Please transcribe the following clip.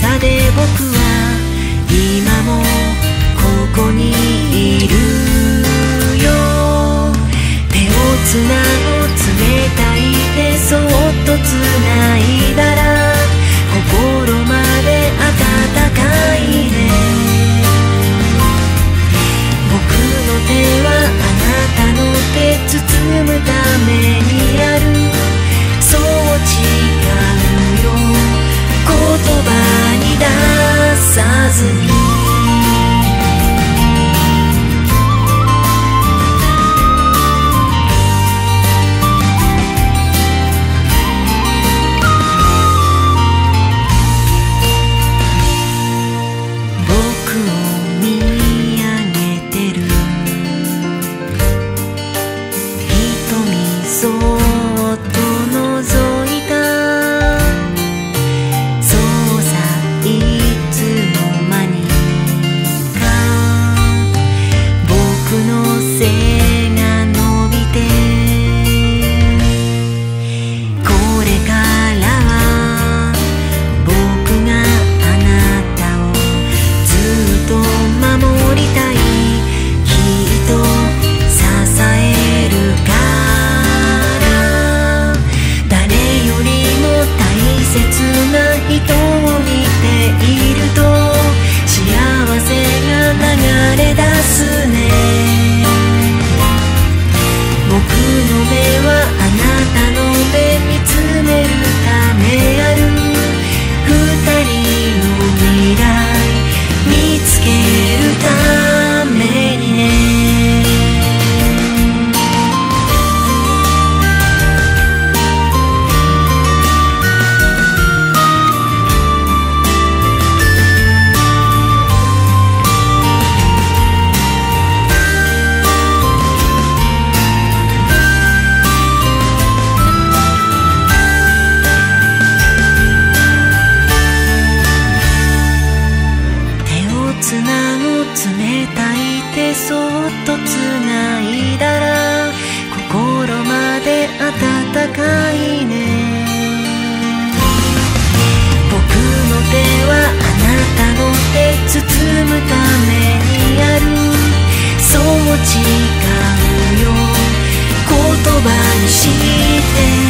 さで僕はの目はあなたの目見つめるため冷たい手そっとつないだら心まで温かいね。僕の手はあなたの手包むためにある。そう誓うよ。言葉にして。